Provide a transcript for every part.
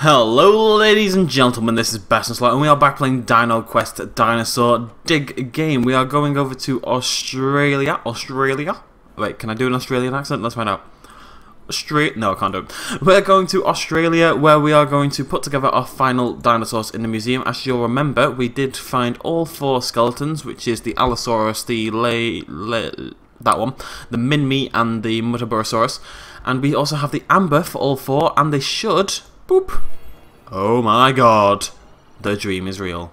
Hello ladies and gentlemen, this is Slot, and we are back playing Dino Quest Dinosaur Dig Game. We are going over to Australia. Australia? Wait, can I do an Australian accent? Let's find out. Straight? No, I can't do it. We're going to Australia where we are going to put together our final dinosaurs in the museum. As you'll remember, we did find all four skeletons, which is the Allosaurus, the Le... Le that one, the Minmi and the Muttaburrasaurus. And we also have the Amber for all four, and they should Boop. Oh my god. The dream is real.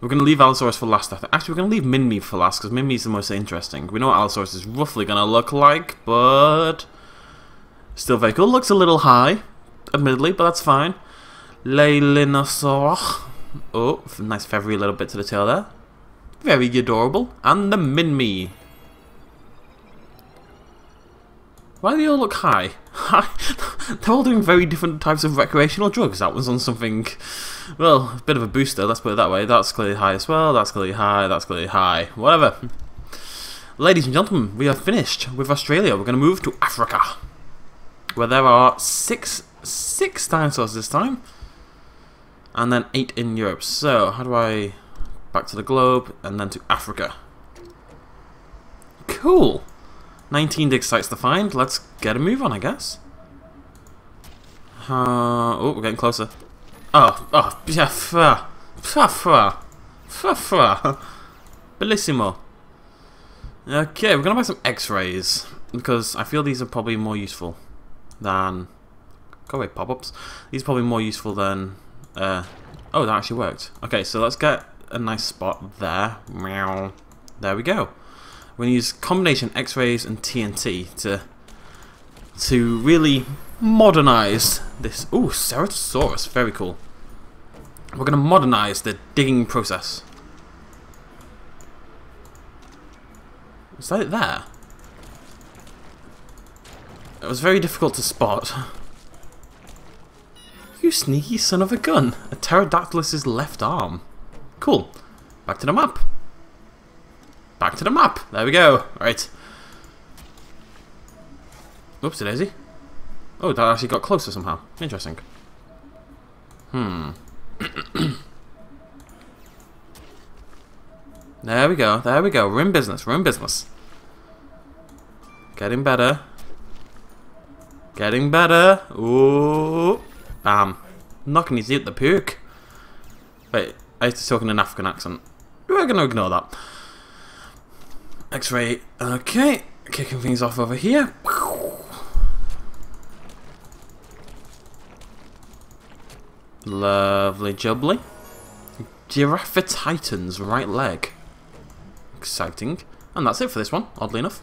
We're going to leave Allosaurus for last, Actually, we're going to leave Minmi for last, because Minmi is the most interesting. We know what Allosaurus is roughly going to look like, but... Still very cool. Looks a little high, admittedly, but that's fine. Leilinosaur. Oh, nice feathery little bit to the tail there. Very adorable. And the Minmi. Why do they all look high? They're all doing very different types of recreational drugs. That was on something, well, a bit of a booster, let's put it that way. That's clearly high as well, that's clearly high, that's clearly high. Whatever. Ladies and gentlemen, we are finished with Australia. We're going to move to Africa. Where there are six, six dinosaurs this time. And then eight in Europe. So, how do I... Back to the globe, and then to Africa. Cool. 19 dig sites to find. Let's get a move on, I guess. Uh, oh, we're getting closer. Oh, oh, piafra, piafra, piafra, bellissimo. Okay, we're gonna buy some X-rays because I feel these are probably more useful than. Go away, pop-ups. These are probably more useful than. Uh, oh, that actually worked. Okay, so let's get a nice spot there. Meow. There we go. We're going to use combination X-rays and TNT to to really modernize this. Ooh, Ceratosaurus, very cool. We're going to modernize the digging process. Is that it there? It was very difficult to spot. You sneaky son of a gun! A pterodactylus' left arm. Cool. Back to the map. Back to the map. There we go. Right. Oops, daisy. Oh, that actually got closer somehow. Interesting. Hmm. there we go. There we go. In business. In business. Getting better. Getting better. Ooh. Bam. Knocking his out the puke. Wait, I used to talk in an African accent. We're going to ignore that. X-ray. Okay, kicking things off over here. Lovely jubbly. Giraffatitan's right leg. Exciting. And that's it for this one, oddly enough.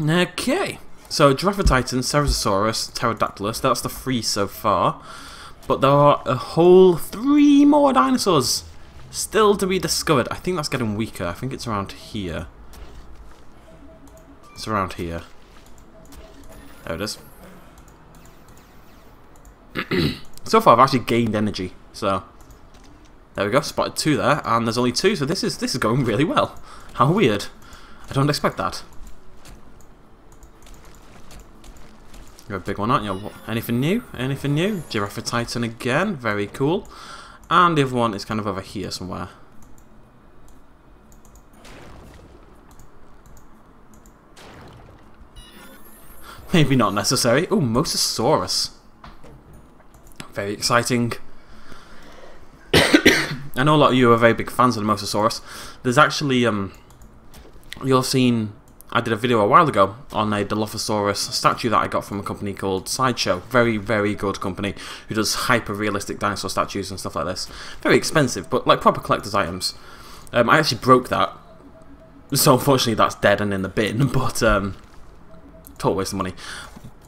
Okay. So, Giraffe Giraffatitan, Ceratosaurus, Pterodactylus, that's the three so far. But there are a whole three more dinosaurs Still to be discovered. I think that's getting weaker. I think it's around here. It's around here. There it is. so far I've actually gained energy. So there we go, spotted two there, and there's only two, so this is this is going really well. How weird. I don't expect that. You're a big one, aren't you? Anything new? Anything new? Giraffatitan again, very cool. And the other one is kind of over here somewhere. Maybe not necessary. Oh, Mosasaurus. Very exciting. I know a lot of you are very big fans of the Mosasaurus. There's actually, um, you'll have seen I did a video a while ago on a Dilophosaurus statue that I got from a company called Sideshow. Very, very good company who does hyper-realistic dinosaur statues and stuff like this. Very expensive, but like proper collector's items. Um, I actually broke that, so unfortunately that's dead and in the bin, but um, total waste of money.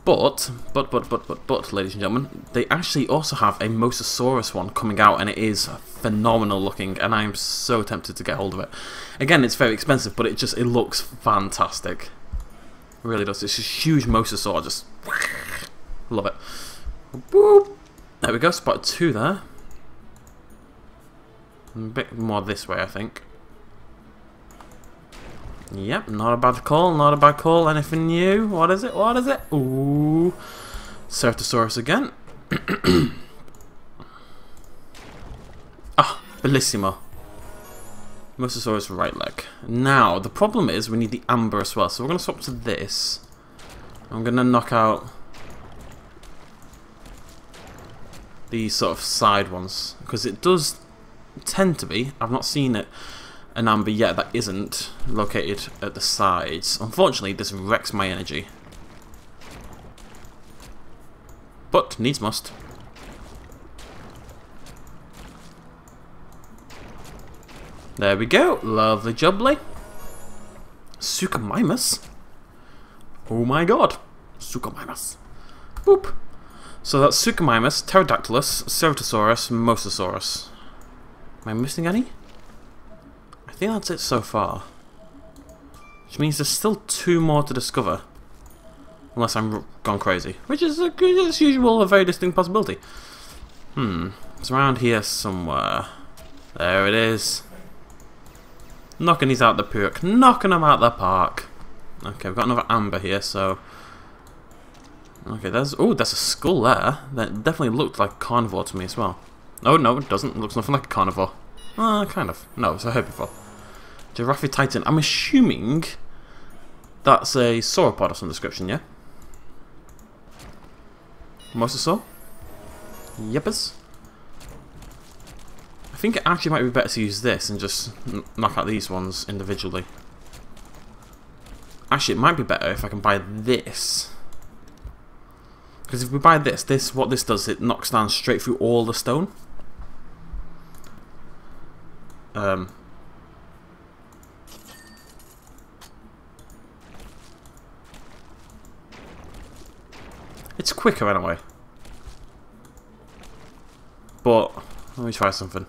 But, but, but, but, but, but, ladies and gentlemen, they actually also have a Mosasaurus one coming out, and it is phenomenal looking, and I'm so tempted to get hold of it. Again, it's very expensive, but it just, it looks fantastic. It really does. It's a huge Mosasaur, just love it. There we go, spot two there. A bit more this way, I think. Yep, not a bad call, not a bad call. Anything new? What is it? What is it? Ooh. Ceratosaurus again. ah, Bellissimo. Mosasaurus right leg. Now, the problem is we need the amber as well, so we're going to swap to this. I'm going to knock out these sort of side ones, because it does tend to be, I've not seen it, an amber yet that isn't located at the sides. Unfortunately, this wrecks my energy. But, needs must. There we go. Lovely jubbly. Suchomimus. Oh my god. Suchomimus. Boop. So that's Suchomimus, Pterodactylus, Ceratosaurus, Mosasaurus. Am I missing any? Think that's it so far. Which means there's still two more to discover. Unless I'm gone crazy. Which is, as usual, a very distinct possibility. Hmm. It's around here somewhere. There it is. Knocking these out the park. Knocking them out the park. Okay, we've got another amber here, so... Okay, there's... Oh, there's a skull there. That definitely looked like a carnivore to me as well. Oh, no, it doesn't. It looks nothing like a carnivore. Uh, kind of. No, it's a herbivore. Giraffe Titan. I'm assuming that's a sauropod of some description, yeah? Mosasaur? Yepers. I think it actually might be better to use this and just knock out these ones individually. Actually, it might be better if I can buy this. Because if we buy this, this what this does, it knocks down straight through all the stone. Um, it's quicker anyway. But, let me try something.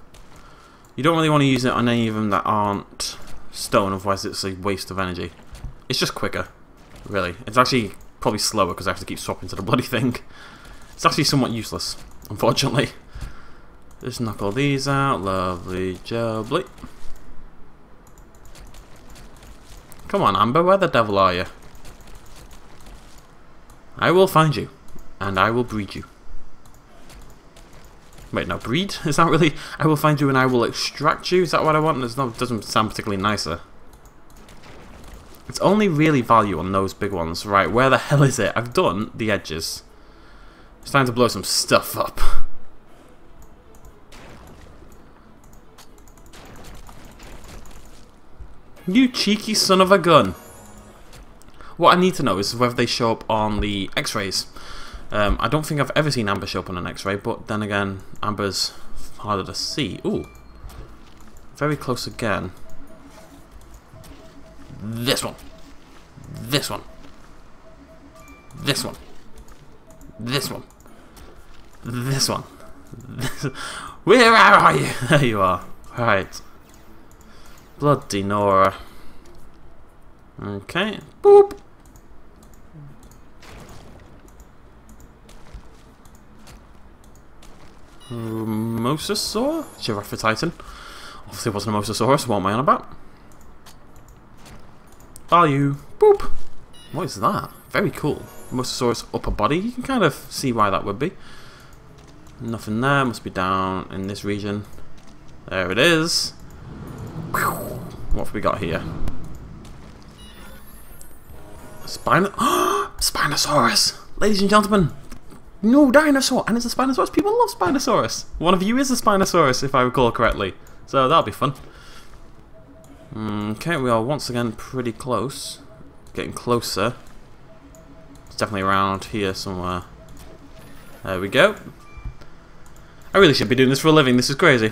You don't really want to use it on any of them that aren't stone, otherwise it's a waste of energy. It's just quicker, really. It's actually probably slower because I have to keep swapping to the bloody thing. It's actually somewhat useless, unfortunately. Just knock all these out. Lovely jubbly. Come on, Amber, where the devil are you? I will find you, and I will breed you. Wait, no, breed? Is that really... I will find you and I will extract you? Is that what I want? It's doesn't sound particularly nicer. It's only really value on those big ones. Right, where the hell is it? I've done the edges. It's time to blow some stuff up. You cheeky son of a gun. What I need to know is whether they show up on the x-rays. Um, I don't think I've ever seen amber show up on an x-ray, but then again, amber's harder to see. Ooh. Very close again. This one. This one. This one. This one. This one. Where are you? There you are. Right. Bloody Nora. Okay. Boop. Mosasaur? Giraffe Titan. Obviously it wasn't a Mosasaurus, what am I on about? Value. Boop. What is that? Very cool. Mosasaurus upper body. You can kind of see why that would be. Nothing there. Must be down in this region. There it is. What have we got here? Spino Spinosaurus! Ladies and gentlemen, no dinosaur! And it's a Spinosaurus. People love Spinosaurus. One of you is a Spinosaurus, if I recall correctly. So that'll be fun. Okay, we are once again pretty close. Getting closer. It's definitely around here somewhere. There we go. I really should be doing this for a living. This is crazy.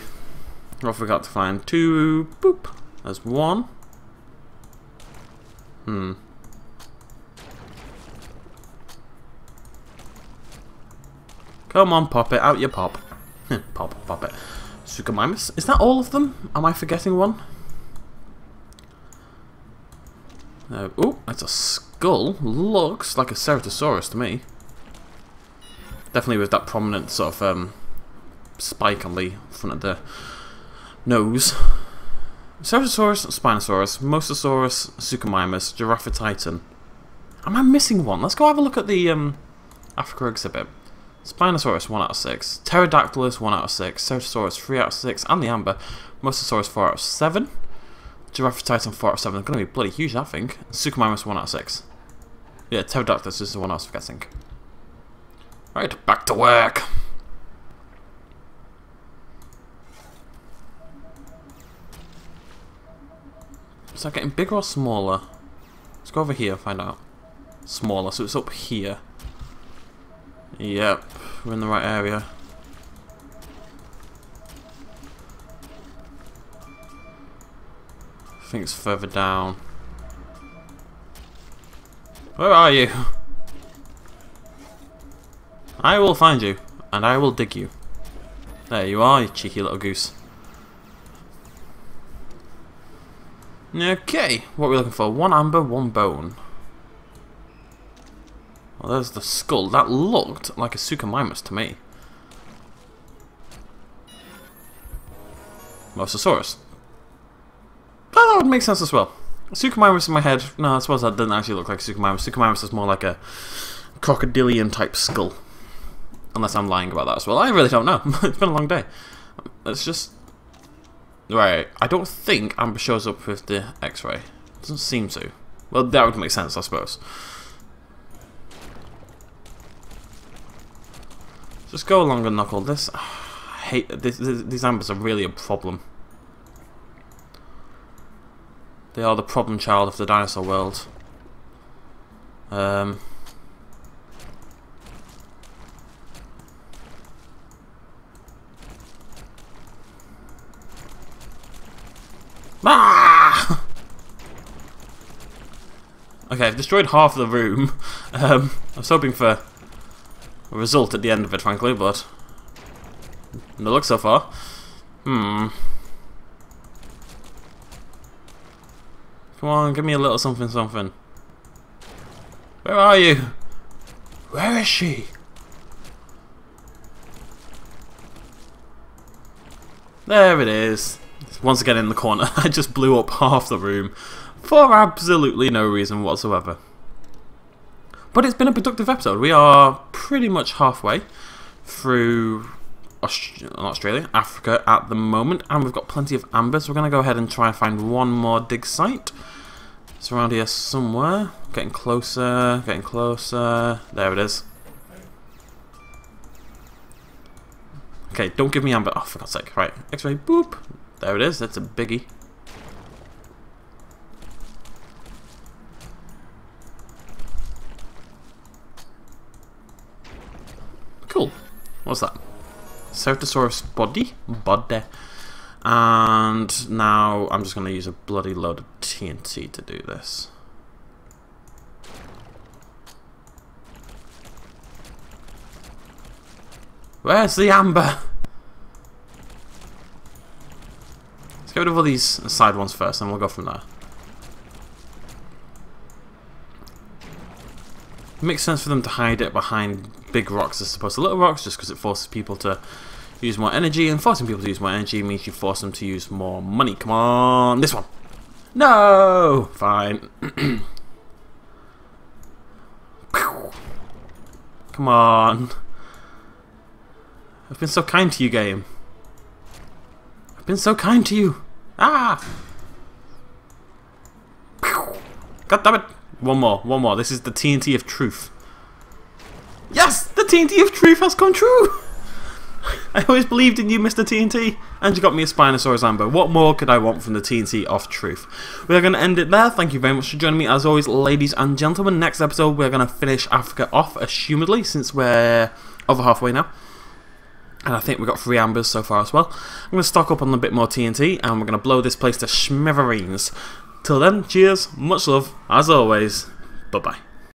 I forgot to find two. Boop. There's one. Hmm. Come on, pop it. Out your pop. pop, pop it. Suchomimus. Is that all of them? Am I forgetting one? Uh, oh, that's a skull. Looks like a Ceratosaurus to me. Definitely with that prominent sort of um, spike on the front of the nose. Ceratosaurus, Spinosaurus, Mosasaurus, Suchomimus, Giraffatitan. Am I missing one? Let's go have a look at the um, Africa exhibit. Spinosaurus 1 out of 6, Pterodactylus 1 out of 6, Ceratosaurus 3 out of 6, and the Amber, Mosasaurus 4 out of 7, Giraffatitan 4 out of 7. They're going to be bloody huge, I think. Suchomimus 1 out of 6. Yeah, Pterodactylus is the one I was forgetting. Right, back to work. Is that getting bigger or smaller? Let's go over here and find out. Smaller, so it's up here. Yep, we're in the right area. I think it's further down. Where are you? I will find you, and I will dig you. There you are, you cheeky little goose. Okay, what are we looking for? One amber, one bone. Well, there's the skull. That looked like a Suchomimus to me. Mosasaurus. Oh, that would make sense as well. Suchomimus in my head. No, I suppose that doesn't actually look like Suchomimus. Suchomimus is more like a crocodilian type skull. Unless I'm lying about that as well. I really don't know. it's been a long day. It's just Right, I don't think Amber shows up with the X-ray. Doesn't seem to. Well, that would make sense, I suppose. Just go along and knock all this. I hate this, this, these ambers are really a problem. They are the problem child of the dinosaur world. Um, Ah! Okay, I've destroyed half the room. Um, I was hoping for result at the end of it, frankly, but no luck so far. Hmm. Come on, give me a little something something. Where are you? Where is she? There it is once again in the corner. I just blew up half the room for absolutely no reason whatsoever. But it's been a productive episode. We are pretty much halfway through Aust Australia, Africa at the moment, and we've got plenty of amber, so we're going to go ahead and try and find one more dig site. It's around here somewhere. Getting closer, getting closer. There it is. Okay, don't give me amber. Oh, for God's sake. Right, x-ray, boop. There it is, that's a biggie. Cool. What's that? Ceratosaurus body? Body. And now I'm just going to use a bloody load of TNT to do this. Where's the amber? Let's get rid of all these side ones first, and we'll go from there. Makes sense for them to hide it behind big rocks as opposed to little rocks, just because it forces people to use more energy, and forcing people to use more energy means you force them to use more money. Come on, this one. No! Fine. Come on. I've been so kind to you, game I've been so kind to you. Ah! God damn it. One more, one more. This is the TNT of truth. Yes! The TNT of truth has come true! I always believed in you, Mr. TNT, and you got me a Spinosaurus Amber. What more could I want from the TNT of truth? We're going to end it there. Thank you very much for joining me, as always, ladies and gentlemen. Next episode, we're going to finish Africa off, assumedly, since we're over halfway now. And I think we've got three ambers so far as well. I'm going to stock up on a bit more TNT and we're going to blow this place to smithereens. Till then, cheers, much love, as always, bye bye.